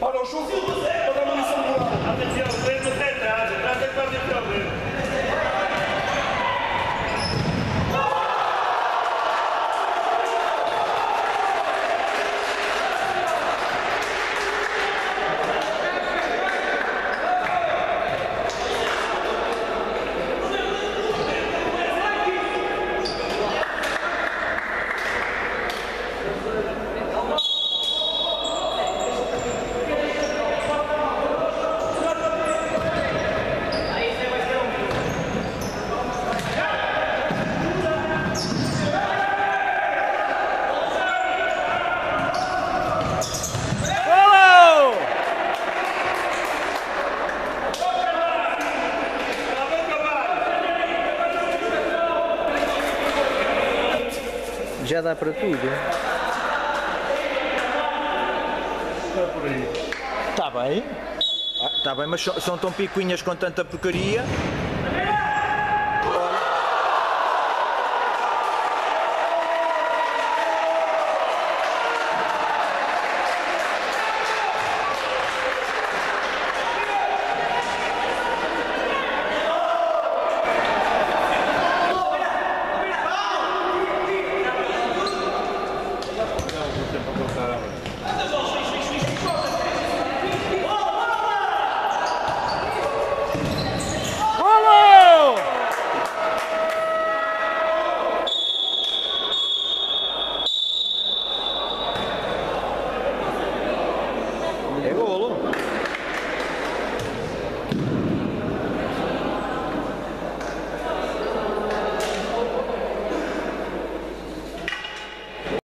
Panoszów, podam mi sądu. A to jest że. Já dá para tudo. Está bem. Está bem, mas são tão picuinhas com tanta porcaria. rolou?